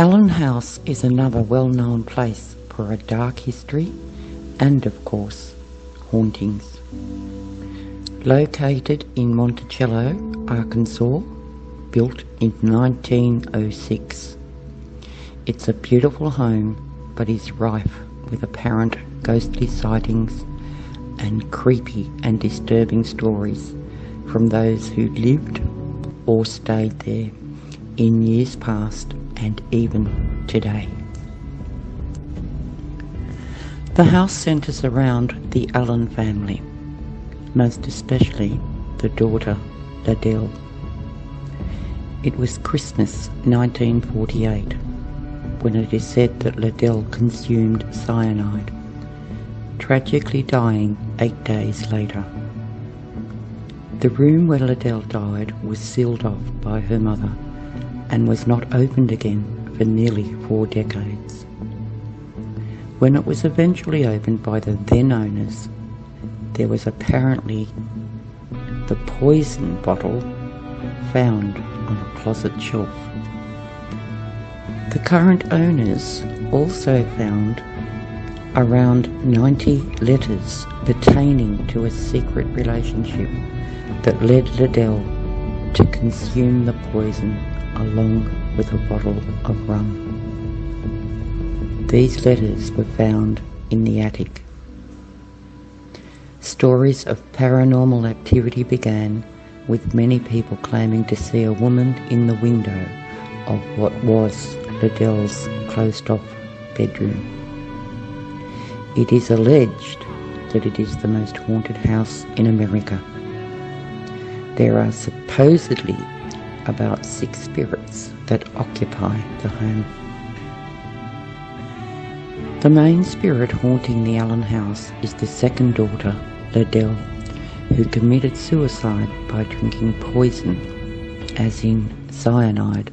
Allen House is another well-known place for a dark history and, of course, hauntings. Located in Monticello, Arkansas, built in 1906. It's a beautiful home, but is rife with apparent ghostly sightings and creepy and disturbing stories from those who lived or stayed there in years past and even today. The house centres around the Allen family, most especially the daughter Ladell. It was Christmas 1948 when it is said that Ladell consumed cyanide, tragically dying eight days later. The room where Ladell died was sealed off by her mother and was not opened again for nearly four decades. When it was eventually opened by the then owners, there was apparently the poison bottle found on a closet shelf. The current owners also found around 90 letters pertaining to a secret relationship that led Ladell to consume the poison along with a bottle of rum. These letters were found in the attic. Stories of paranormal activity began with many people claiming to see a woman in the window of what was Ladell's closed-off bedroom. It is alleged that it is the most haunted house in America. There are supposedly about six spirits that occupy the home. The main spirit haunting the Allen house is the second daughter, Ladell, who committed suicide by drinking poison, as in cyanide,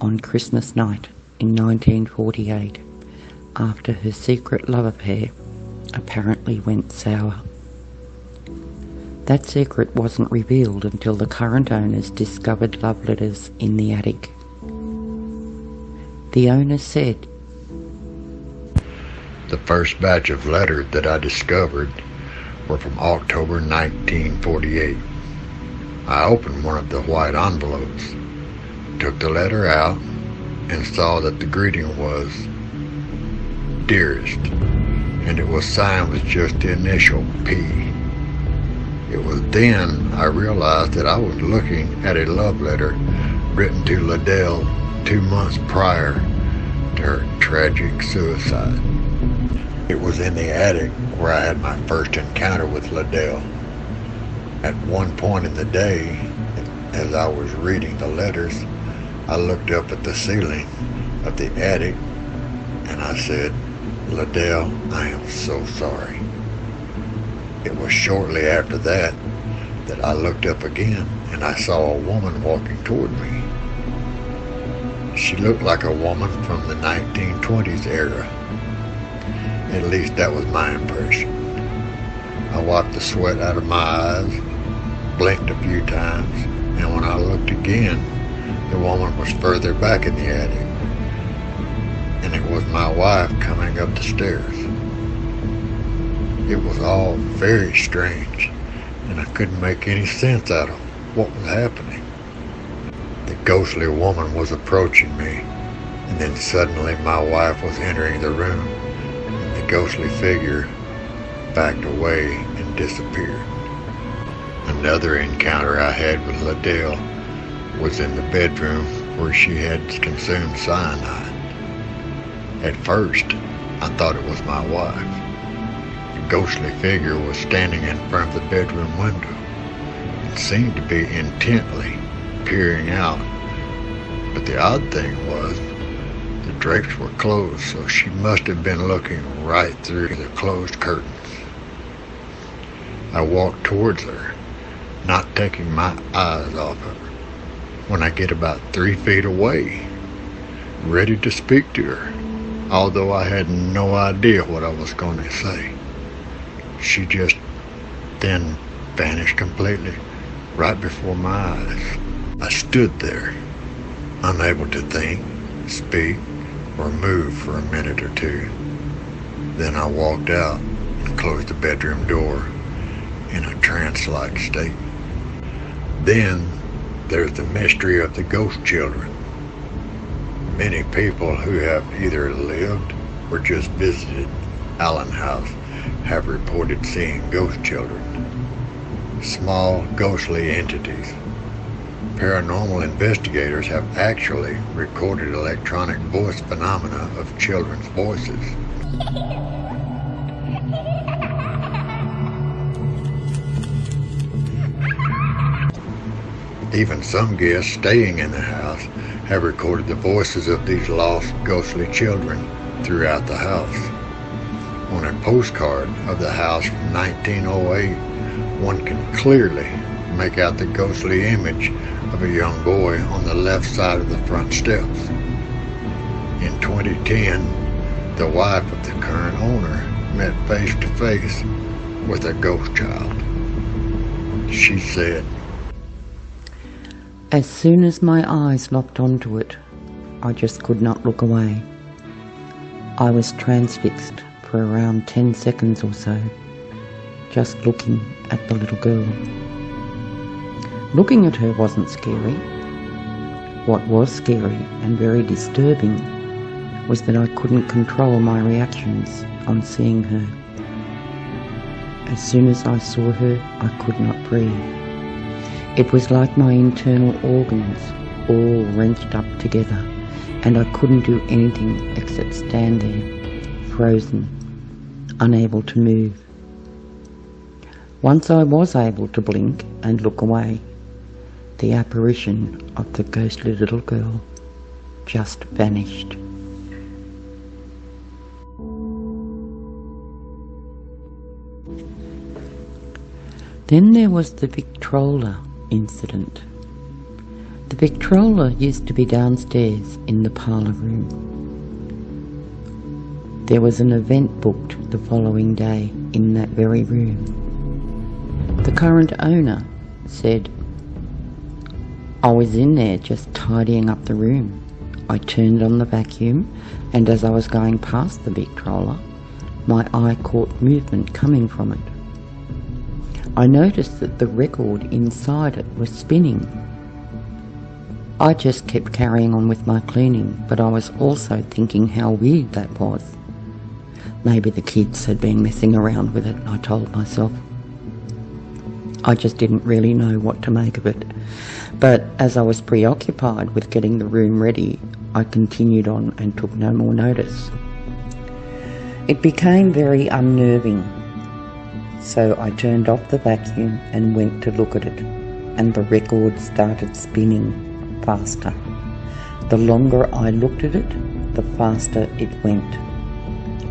on Christmas night in 1948 after her secret love affair apparently went sour. That secret wasn't revealed until the current owners discovered love letters in the attic. The owner said, The first batch of letters that I discovered were from October 1948. I opened one of the white envelopes took the letter out and saw that the greeting was dearest and it was signed with just the initial P. It was then I realized that I was looking at a love letter written to Ladell two months prior to her tragic suicide. It was in the attic where I had my first encounter with Ladell. At one point in the day, as I was reading the letters, I looked up at the ceiling of the attic and I said, Ladell, I am so sorry. It was shortly after that that I looked up again and I saw a woman walking toward me. She looked like a woman from the 1920s era. At least that was my impression. I wiped the sweat out of my eyes, blinked a few times, and when I looked again, the woman was further back in the attic, and it was my wife coming up the stairs. It was all very strange, and I couldn't make any sense out of what was happening. The ghostly woman was approaching me, and then suddenly my wife was entering the room, and the ghostly figure backed away and disappeared. Another encounter I had with Ladell was in the bedroom where she had consumed cyanide. At first, I thought it was my wife. Ghostly figure was standing in front of the bedroom window. and seemed to be intently peering out. But the odd thing was, the drapes were closed, so she must have been looking right through the closed curtains. I walked towards her, not taking my eyes off her when I get about three feet away, ready to speak to her, although I had no idea what I was going to say. She just then vanished completely right before my eyes. I stood there, unable to think, speak, or move for a minute or two. Then I walked out and closed the bedroom door in a trance-like state. Then there's the mystery of the ghost children. Many people who have either lived or just visited Allen House have reported seeing ghost children. Small ghostly entities. Paranormal investigators have actually recorded electronic voice phenomena of children's voices. Even some guests staying in the house have recorded the voices of these lost ghostly children throughout the house. On a postcard of the house from 1908, one can clearly make out the ghostly image of a young boy on the left side of the front steps. In 2010, the wife of the current owner met face to face with a ghost child. She said, As soon as my eyes locked onto it, I just could not look away. I was transfixed for around 10 seconds or so, just looking at the little girl. Looking at her wasn't scary. What was scary and very disturbing was that I couldn't control my reactions on seeing her. As soon as I saw her, I could not breathe. It was like my internal organs all wrenched up together, and I couldn't do anything except stand there, frozen, unable to move. Once I was able to blink and look away, the apparition of the ghostly little girl just vanished. Then there was the Victrola incident. The Victrola used to be downstairs in the parlour room. There was an event booked the following day in that very room. The current owner said, I was in there just tidying up the room. I turned on the vacuum and as I was going past the Victrola, my eye caught movement coming from it. I noticed that the record inside it was spinning. I just kept carrying on with my cleaning, but I was also thinking how weird that was. Maybe the kids had been messing around with it, I told myself. I just didn't really know what to make of it. But as I was preoccupied with getting the room ready, I continued on and took no more notice. It became very unnerving, so I turned off the vacuum and went to look at it, and the record started spinning faster. The longer I looked at it, the faster it went.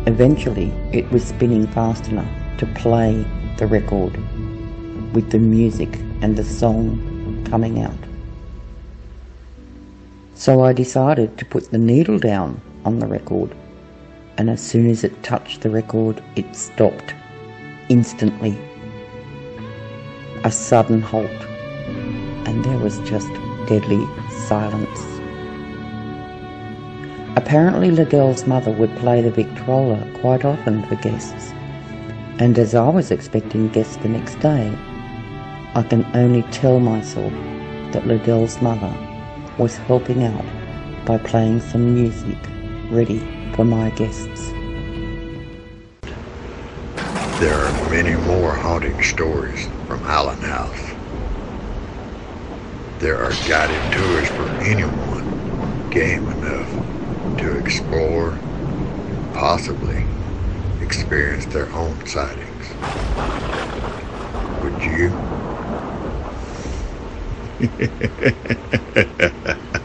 Eventually, it was spinning fast enough to play the record with the music and the song coming out. So I decided to put the needle down on the record, and as soon as it touched the record, it stopped instantly. A sudden halt, and there was just deadly silence. Apparently, Ladell's mother would play the Victrola quite often for guests, and as I was expecting guests the next day, I can only tell myself that Ladell's mother was helping out by playing some music ready for my guests. There are many more haunting stories from Allen House. There are guided tours for anyone game enough to explore and possibly experience their own sightings. Would you?